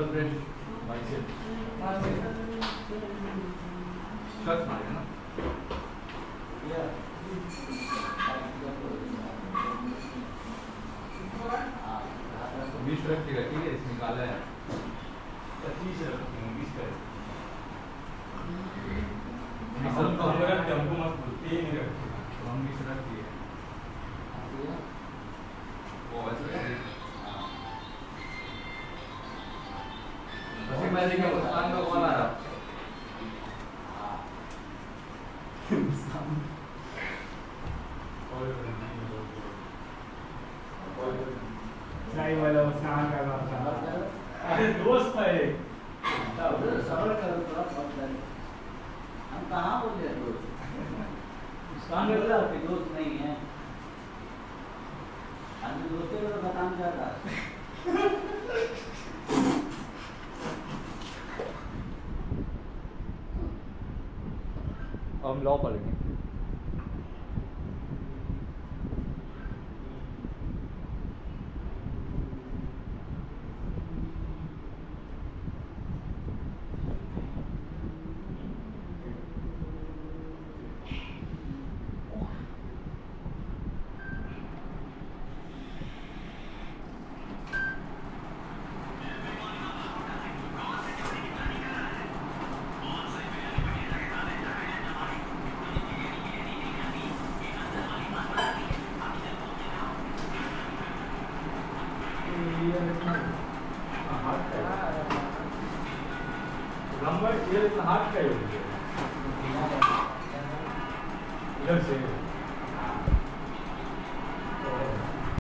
Double bread bicep cut मारे ना बीस रखेगा ठीक है इसमें काला है। पच्चीस रखेंगे बीस का तो- हमको मत बोलते ही नहीं रखते। हम बीस रख दिए। मैं देखा मुस्कान का कॉल आ रहा वाला स्नान कर रहा अरे दोस्त है। सरल करो थोड़ा बहुत हम कहाँ बोले दोस्त मुस्कान बोला दोस्त नहीं है। हम दोस्तों को बताना चाहता हम लॉ पढ़ेंगे। नंबर ये हाथ का ही इधर से